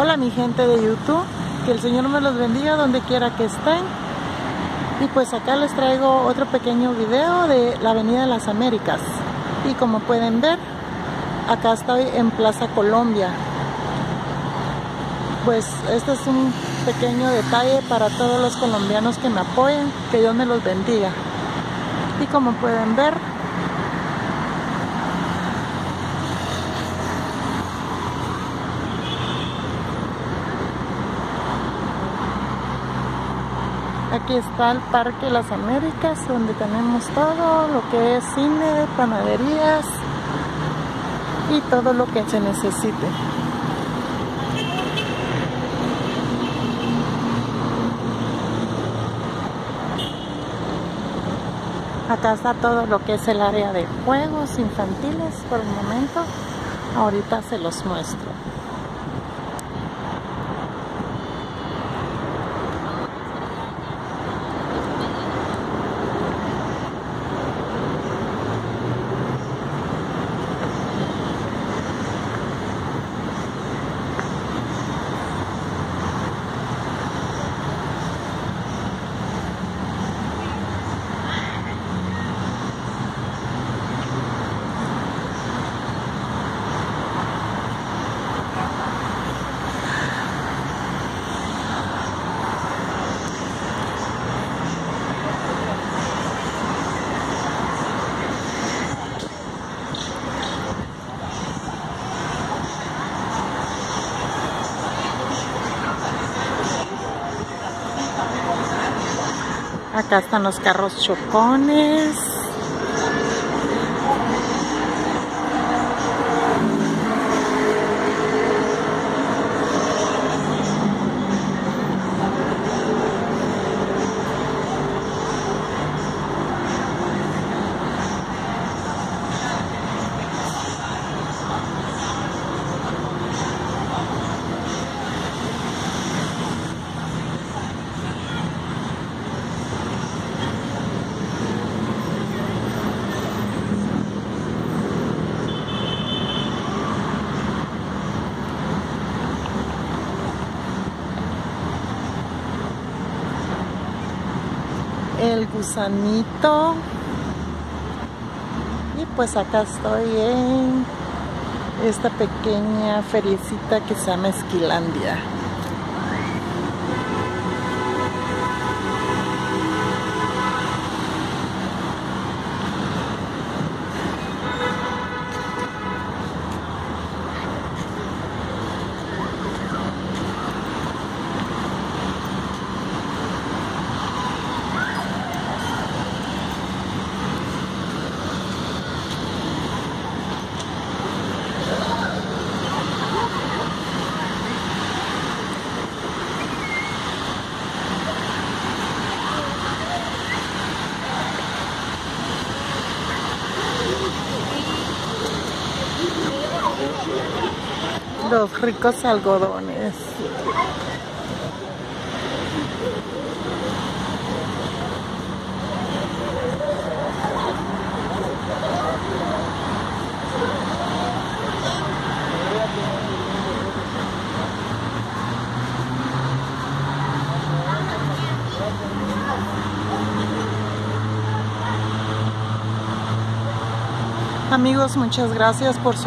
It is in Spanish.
Hola mi gente de YouTube, que el Señor me los bendiga donde quiera que estén. Y pues acá les traigo otro pequeño video de la Avenida de las Américas. Y como pueden ver, acá estoy en Plaza Colombia. Pues este es un pequeño detalle para todos los colombianos que me apoyen, que Dios me los bendiga. Y como pueden ver, Aquí está el Parque Las Américas, donde tenemos todo lo que es cine, panaderías y todo lo que se necesite. Acá está todo lo que es el área de juegos infantiles por el momento. Ahorita se los muestro. Acá están los carros chocones. El gusanito. Y pues acá estoy en esta pequeña feriecita que se llama Esquilandia los ricos algodones. Amigos, muchas gracias por su